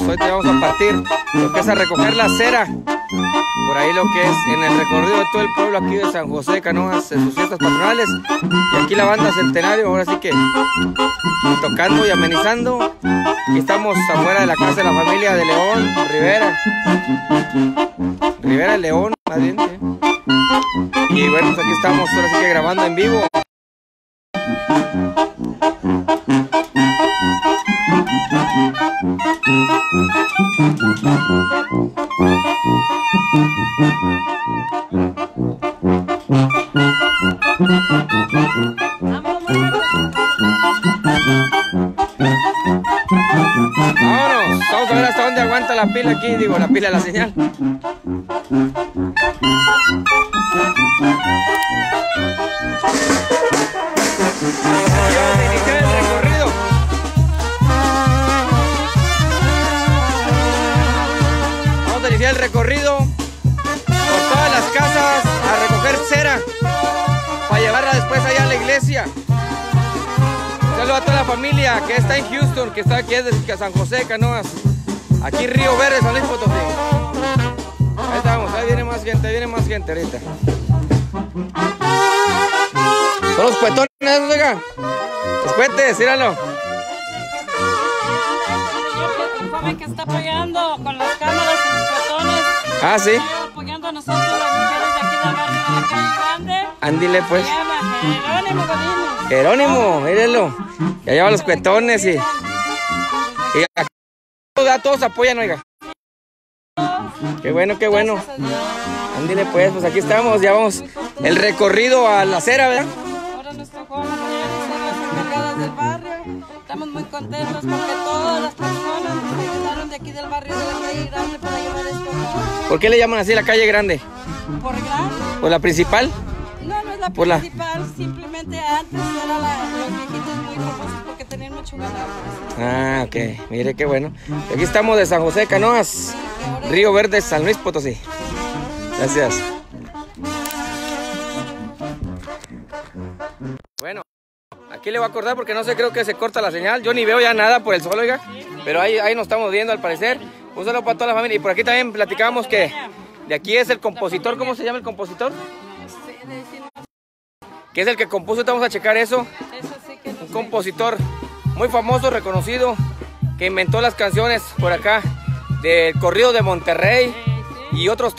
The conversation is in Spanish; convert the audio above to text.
hoy te vamos a partir lo que es a recoger la cera. Por ahí lo que es en el recorrido de todo el pueblo aquí de San José de Canoas en sus fiestas patronales. Y aquí la banda Centenario, ahora sí que tocando y amenizando. Aquí estamos afuera de la casa de la familia de León Rivera. Rivera León, más. Y bueno, pues aquí estamos ahora sí que grabando en vivo. Vámonos, vamos a ver hasta dónde aguanta la pila aquí, digo, la pila de la señal. Recorrido por todas las casas a recoger cera para llevarla después allá a la iglesia. Saludos a toda la familia que está en Houston, que está aquí desde San José, Canoas. Aquí Río Verde, San Luis Potosí. Ahí estamos, ahí viene más gente, ahí viene más gente ahorita. Son los cuetones oiga. Los cuetes, míralo. Que está apoyando con las cámaras y los. Ah, sí. Apoyando a nosotros las mujeres de aquí del barrio de la calle Grande. Andile pues. Se llama Jerónimo Godínez. Jerónimo, mírenlo. Ya lleva los cuetones y. Y aquí todos- apoyan, oiga. Qué bueno, qué bueno. Ándile pues, pues aquí estamos, ya vamos el recorrido a la acera, ¿verdad? Ahora nuestro joven encargadas del barrio. Estamos muy contentos porque todas las personas nos ayudaron de aquí del barrio de la calle Grande para llevar. ¿Por qué le llaman así la calle grande? Por grande. ¿Por la principal? No, no es la Por la- principal, simplemente antes era la, los viejitos muy famosos porque tenían mucho ganado. Ah, ok, mire qué bueno. Aquí estamos de San José de Canoas, Río Verde, San Luis Potosí. Gracias. Bueno, aquí le voy a acordar porque no sé, creo que se corta la señal. Yo ni veo ya nada por el sol, oiga. Pero ahí, ahí nos estamos viendo al parecer. Un saludo para toda la familia. Y por aquí también platicamos que de aquí es el compositor. ¿Cómo se llama el compositor? Que es el que compuso. Vamos a checar eso. Un compositor muy famoso, reconocido, que inventó las canciones por acá del corrido de Monterrey y otros